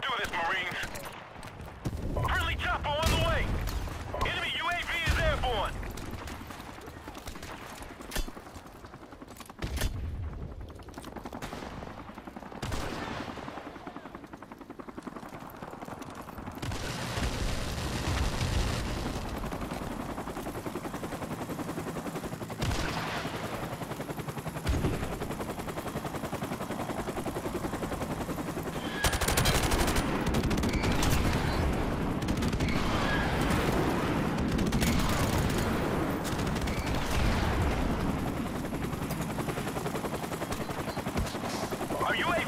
do this, Marines. Are you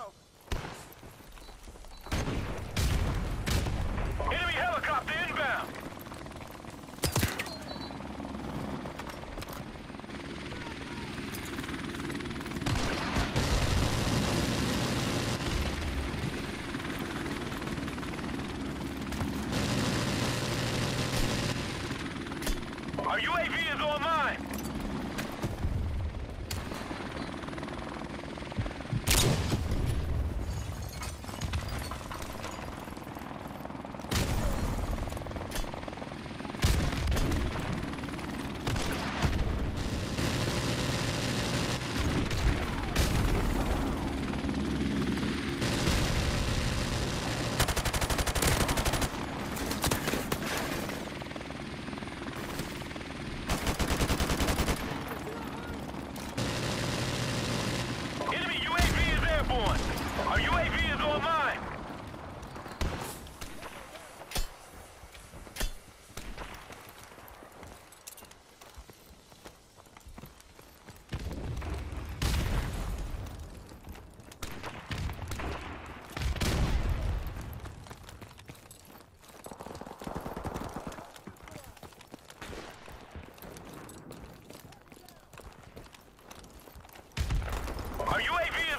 smoke. Our UAV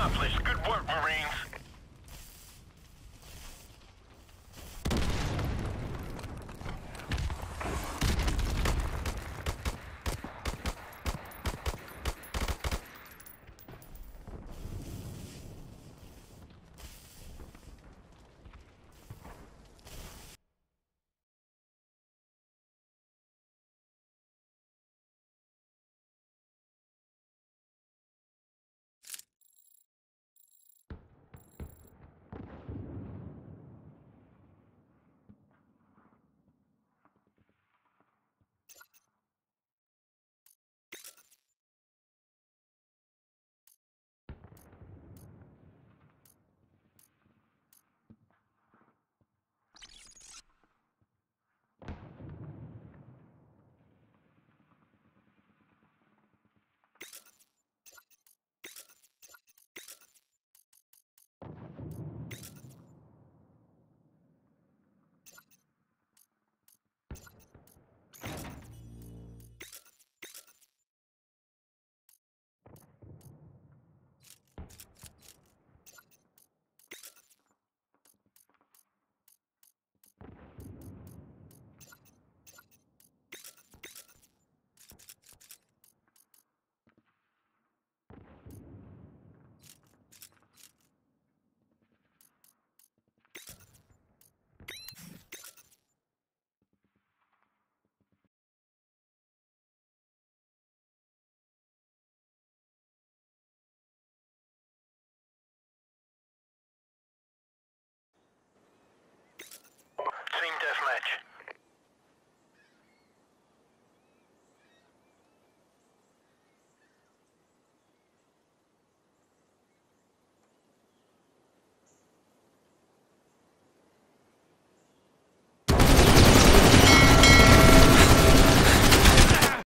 accomplished. Good work, Marines. Deathmatch.